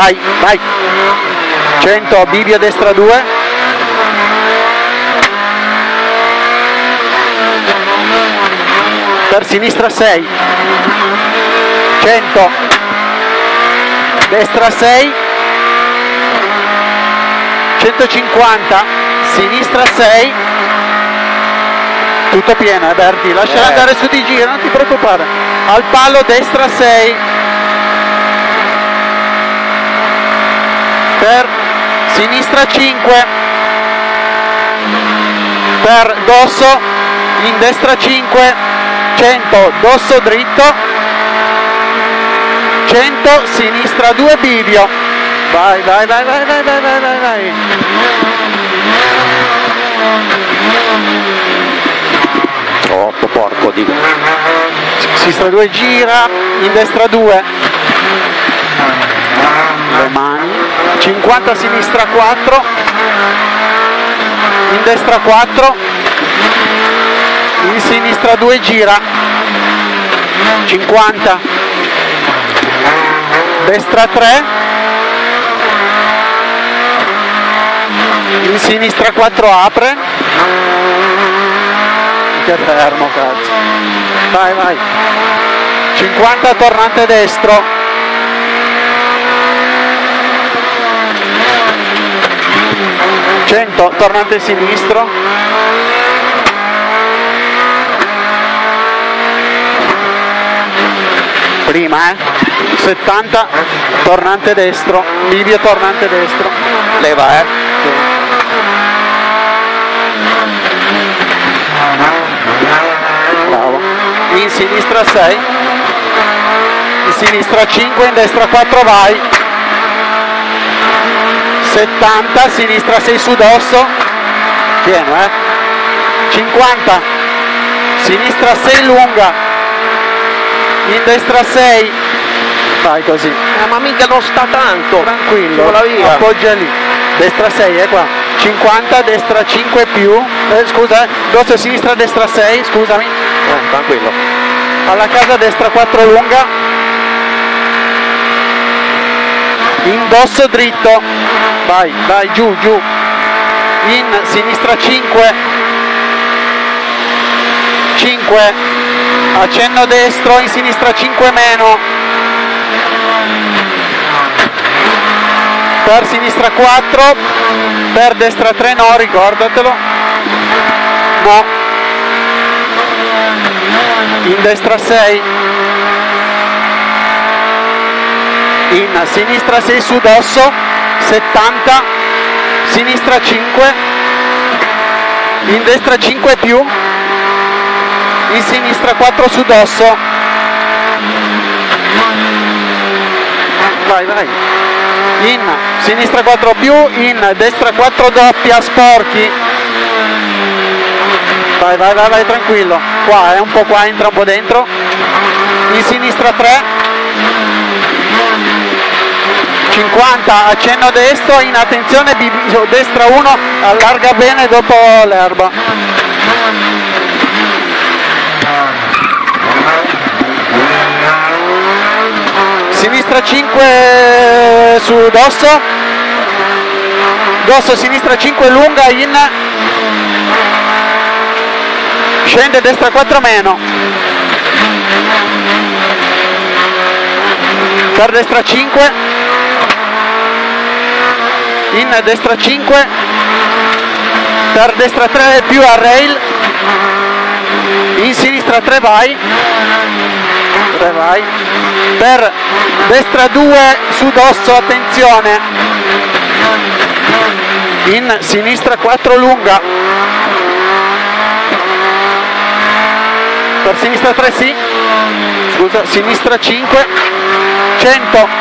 vai, vai. 100, bivio destra 2. Per sinistra 6. 100, destra 6. 150, sinistra 6. Tutto pieno, eh Berti, lasciala Eh. andare su di giro, non ti preoccupare. Al palo destra 6. Per sinistra 5. Per dosso in destra 5. 100 dosso dritto. 100 sinistra 2 bivio. Vai, vai, vai, vai, vai, vai, vai, vai, vai. Troppo porco dico. Sinistra 2 gira, in destra 2. Le mani. 50 sinistra 4. In destra 4. In sinistra 2 gira. 50. Destra 3. In sinistra 4 apre. Che fermo cazzo. Vai, vai. 50 tornante destro. Cento tornante sinistro. Prima, eh. 70 tornante destro. Bivio tornante destro. Leva, eh. Bravo. In sinistra 6. In sinistra 5, in destra 4 vai. 70, sinistra 6 su dosso. Pieno, eh. 50. Sinistra 6 lunga. In destra 6. Vai così. Eh, ma mica non sta tanto. Tranquillo. Appoggia lì. Destra 6, è qua. 50, destra 5 più. Eh, scusa, eh. dosso sinistra, destra 6, scusami. Eh, tranquillo. alla casa destra 4 lunga indosso dritto. Vai vai giù giù. In sinistra 5 5 accenno destro in sinistra 5 meno. Per sinistra 4 per destra 3 no ricordatelo. No in destra 6 in sinistra 6 su dosso 70 sinistra 5 in destra 5 più in sinistra 4 su dosso. Vai vai. In sinistra 4 più in destra 4 doppia sporchi. Vai vai vai vai tranquillo. Qua è un po' qua entra un po' dentro. In sinistra 3 50 accenno destro in attenzione bivio destra 1 allarga bene dopo l'erba. Sinistra 5 su dosso. Dosso sinistra 5 lunga in. Scende destra 4 meno. Per destra 5 in destra 5 per destra 3 più a rail in sinistra 3 vai 3 vai per destra 2 su dosso attenzione in sinistra 4 lunga per sinistra 3 sì scusa sinistra 5 100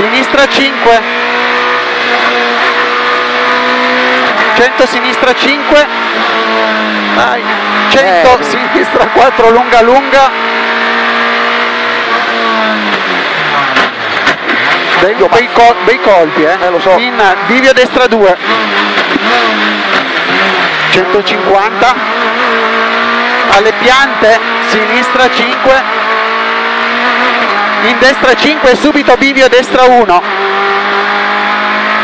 sinistra 5 100 sinistra 5 vai. 100 Eh. sinistra 4 lunga lunga. Bei, bei col- bei colpi eh. Eh, lo so. in bivio destra 2 150 alle piante sinistra 5 in destra 5 subito bivio destra 1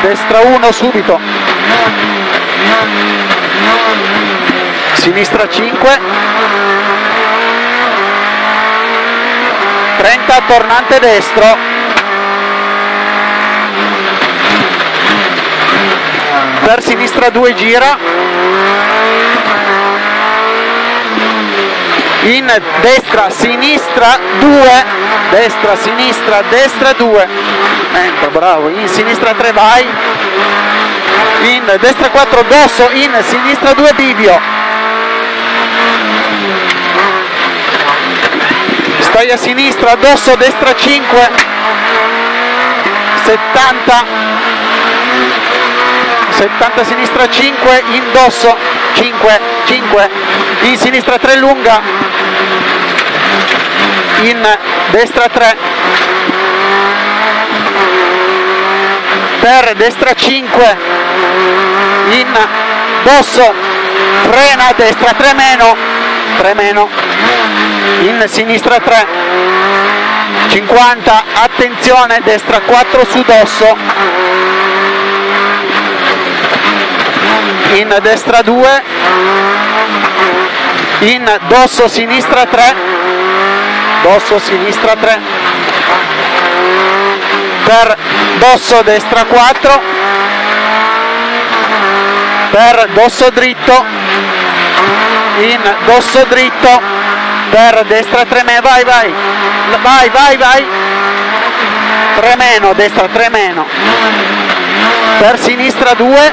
destra 1 subito. Sinistra 5 30 tornante destro. Per sinistra 2 gira in destra sinistra 2 destra sinistra destra 2 entra bravo in sinistra 3 vai. In destra 4 dosso in sinistra 2 bivio. Stai a sinistra dosso destra 5 70 70 sinistra 5 indosso 5 5 in sinistra 3 lunga. In destra 3 per destra 5 in dosso frena destra 3 meno. 3 meno. In sinistra 3 50 attenzione destra 4 su dosso in destra 2 in dosso sinistra 3 dosso sinistra 3 per dosso destra 4 per dosso dritto. In dosso dritto. Per destra 3 meno vai vai. Vai vai vai. 3 meno destra 3 meno. Per sinistra 2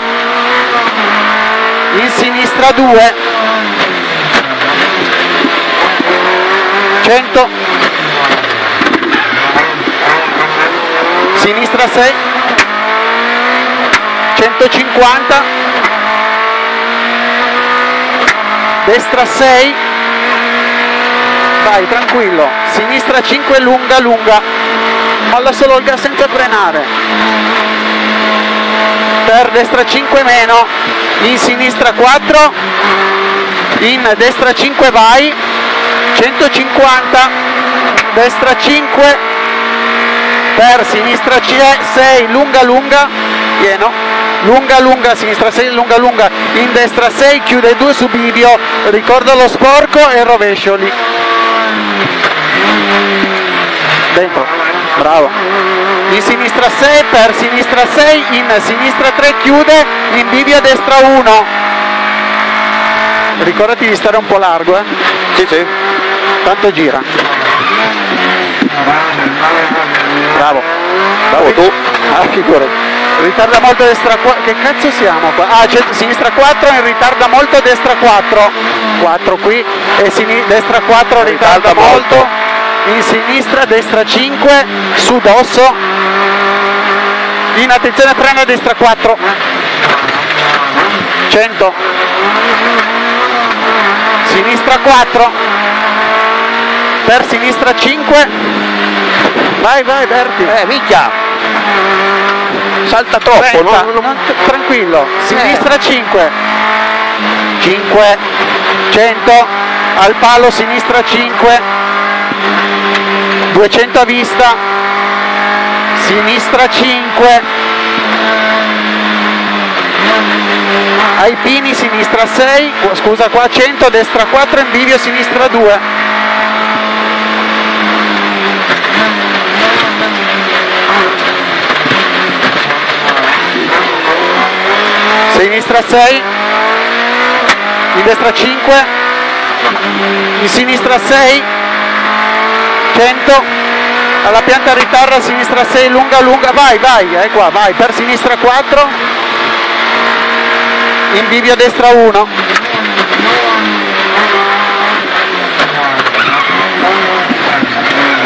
in sinistra 2 100 sinistra 6 150 destra 6 vai tranquillo. Sinistra 5 lunga lunga. Molla solo il gas senza frenare per destra 5 meno. In sinistra 4 in destra 5 vai. 150 destra 5 per sinistra 6 lunga lunga. Pieno. Lunga lunga sinistra 6 lunga lunga. In destra 6 chiude 2 su bivio. Ricorda lo sporco e rovescio lì dentro bravo in sinistra 6 per sinistra 6 in sinistra 3 chiude in bivio destra 1 ricordati di stare un po' largo eh? Sì, sì. tanto gira bravo Bravo tu. ah figurati ritarda molto destra 4 che cazzo siamo qua ah c'è sinistra 4 e ritarda molto destra 4 4 qui e destra 4 ritarda, Ritarda molto. molto. In sinistra destra 5 su dosso in attenzione frena destra 4 100 sinistra 4 per sinistra 5 vai vai Berti. Eh, minchia. Salta troppo, Aspetta, no? non- tranquillo. Sinistra 5 5 100 al palo sinistra 5 200 a vista. Sinistra 5 ai pini sinistra 6 scusa qua 100 destra 4 in bivio sinistra 2 sinistra 6 in destra 5 in sinistra 6 100 alla pianta ritarda sinistra 6 lunga lunga vai vai è qua vai per sinistra 4 in bivio destra 1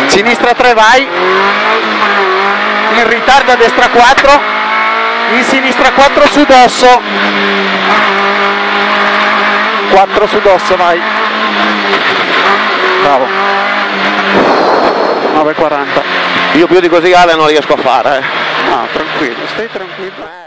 sinistra 3 vai in ritardo a destra 4 in sinistra 4 su dosso. 4 su dosso vai. Bravo 9.40 Io più di così Ale non riesco a fare. eh. no tranquillo stai tranquillo